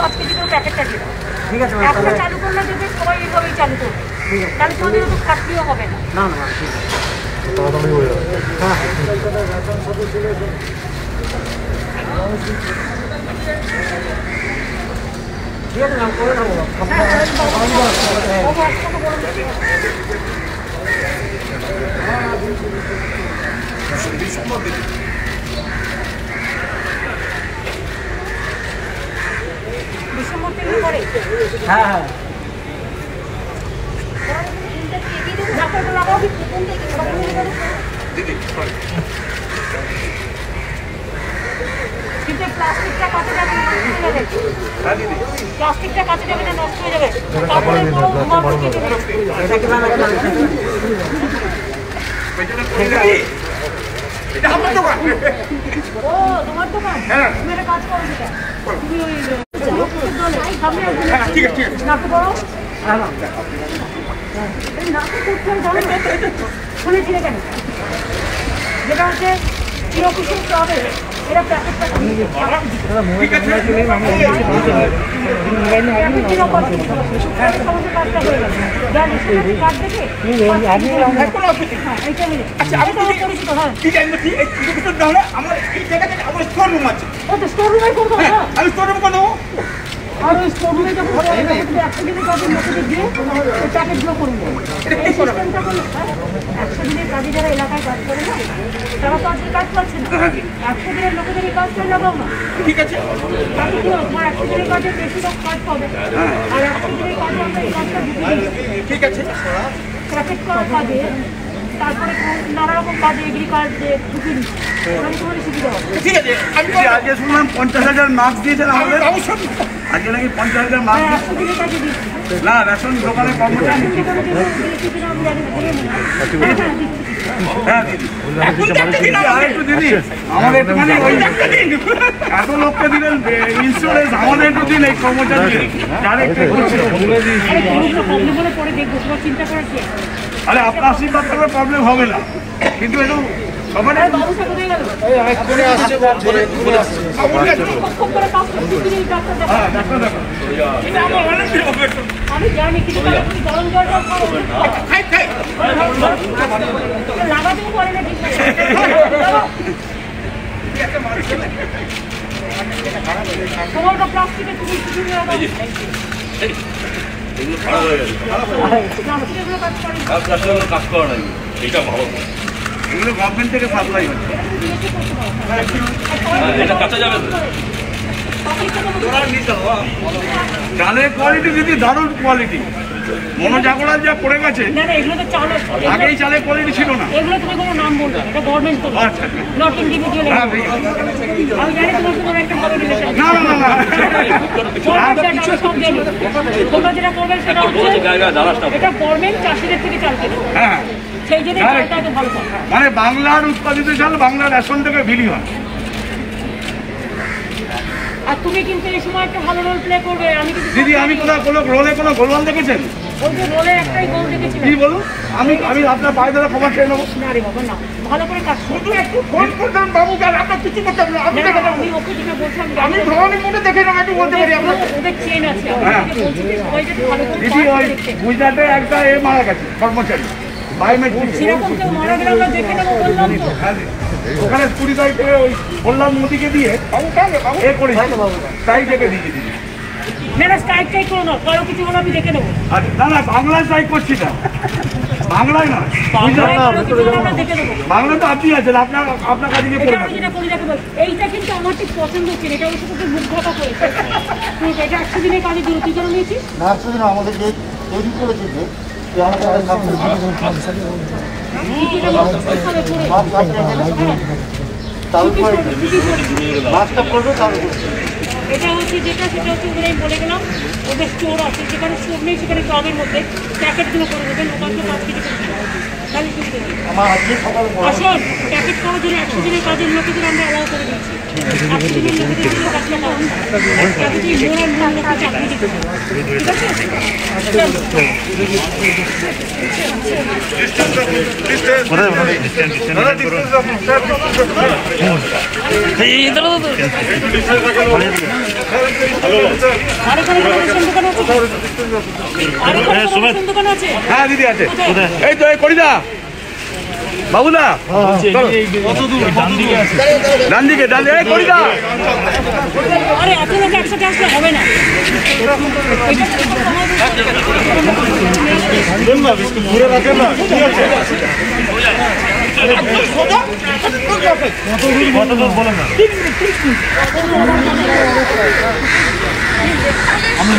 পাঁচ কেজি করে প্যাকেটটা দিয়ে ঠিক আছে একটা চালু করলে যদি সবাই এইভাবেই চালু করবে তাহলে তোমাদের তো খাটনিও হবে না না না ঠিক আছে তাড়াতাড়ি হয়ে যাবে হ্যাঁ হ্যাঁ ঠিক আছে ম্যাম করে দেবো বাবু, একসাথে বলুন। ডিসেম্বর থেকে পরে হ্যাঁ হ্যাঁ? কিন্তু প্লাস্টিকটা কাছে যাবে না, নষ্ট হয়ে যাবে। প্লাস্টিকটা কাছে যাবে না নষ্ট হয়ে যাবে। তারপরে পুরো ঘুমাবো কি করে? এটা কি দোকান। ও তোমার দোকান? তুমি একটা কাজ করো সেটা। তুমি ওই লোকের দলে সামনে আসবে নাটক করো। হ্যাঁ নাটক করতে হয় শুনেছিলে কেন? যেটা হচ্ছে চিরকুশল ক্লাবে হয়ে? হ্যাঁ, হ্যাঁ। হ্যাঁ। আমি স্টোর রুম করে দেবো আর ওই একশো দিনের কাজের লোকেদের দিয়ে ওই প্যাকেটগুলো করে নেব। এই systemটা করলে, হ্যাঁ, একশো দিনের কাজে যারা এলাকায় কাজ করে না, তারা তো আজকে কাজ না। একশো দিনের লোকেদের এই কাজটা লাগাও না। ঠিক আছে তাতে কি হবে? তোমার একশো দিনের কাজে বেশি লোক কাজ পাবে। আর একশো দিনের কাজে আমরা এই কাজটা ঠিক আছে প্যাকেট করার কাজে তারপরে নানা রকম কাজে এগ্রি কার্ড ঢুকিয়ে দিচ্ছি ওখানে সুবিধা হবে ঠিক আছে আমি যে আজকে শুনলাম পঞ্চাশ হাজার মাস্ক দিয়েছেন আমাদের অবশ্যই আজকে নাকি পঞ্চাশ হাজার মাস্ক হ্যাঁ না রেশন দোকানের কর্মচারী। হ্যাঁ, হ্যাঁ, আমাদের এত লোককে দিলেন ইন্স্যুরেন্স আমাদের একটু দিন এই কর্মচারী চিন্তা করার? আরে আপনার আশীর্বাদ থাকলে প্রবলেম হবে না কিন্তু একটু। হ্যাঁ আমি জানি কিন্তু গরম জলটা লাগাতেও পারে না ঠিক তোমার তো প্লাস্টিকের তুমি। এগুলো খারাপ হয়ে গেছে। কাজ করে নাই। এটা ভালো এগুলো গভর্নমেন্ট থেকে সাপ্লাই হচ্ছে। হ্যাঁ, এটা কাঁচা যাবে তো। চালের কোয়ালিটি যদি দারুণ কোয়ালিটি মনোজাগরাল যা পড়ে গেছে না না এগুলো তো চালো আগেই চালের কোয়ালিটি ছিল না। এগুলো তুমি কোনো নাম বলবে এটা গভর্নমেন্ট তো আচ্ছা। নট ইন্ডিভিজুয়াল হ্যাঁ ঠিক আছে। আমি জানি তোমার তোমার একটা ভালো রিলেশন না না না না। তোমরা যেটা করবেন সেটা এটা গভর্নমেন্ট চাষিদের থেকে চাল কেনে। হ্যাঁ সেই জন্য ভালো। মানে বাংলার উৎপাদিত চাল বাংলার রেশন থেকে বিলি হয়। আর তুমি কিন্তু এই সময় একটা ভালো রোল প্লে করবে আমি কিন্তু দিদি আমি কোথাও কোনো রোলে কোনো গোলওয়াল দেখেছেন? ওই রোলের একটাই গোল দেখেছিলাম। কি বলুন? আমি আমি আপনার পায়ে ধরে খবর খেয়ে নেব। না রে বাবা না। ভালো করে কাজ শুধু একটু ফোন করতাম বাবু আপনার কিছু করতে হবে না আপনি দেখে আমি ওকে যেটা বলছিলাম আমি ভ্রমণের মধ্যে দেখে নেব একটু বলতে পারি আপনার ওদের- চেন আছে। হ্যাঁ। দিদি ওই গুজরাটে একটা এ মারা গেছে কর্মচারী। ওখানে কুড়ি তারিখে ওই বললাম মোদিকে দিয়ে এ তাই থেকে স্ট্রাইক করো তাই করছি না। বাংলায় না। আমরা দেখে নেব। বাংলা তো আপনি আছেন আপনার আপনার কাছে গিয়ে এইটা কিন্তু আমার ঠিক পছন্দ হচ্ছে এটা ওর সাথে মুখ করেছে এটা একশো দিনের কাজে নিয়েছিস? নার্স আমাদের যে তৈরি করেছে যে এটা হচ্ছে যেটা, সেটা হচ্ছে আমি বলে গেলাম। ওদের স্টোর আছে, যেখানে স্টোর নেই, সেখানে ক্লাবের মধ্যে। প্যাকেটগুলো করে দেবেন ওখানে পাঁচ কেজি করে দিবেন। তাহলে সুবিধা হবে। আমার আজকে সকালে বড় হ্যাঁ দিদি আছে এই তো করিদা বাবুদা ডান দিকে ডান দিকে করি না আরে, এত লোক একসাথে আসলে হবে না। ঘুরে রাখেন না ঠিক আছে কত দূর বলেন না আমি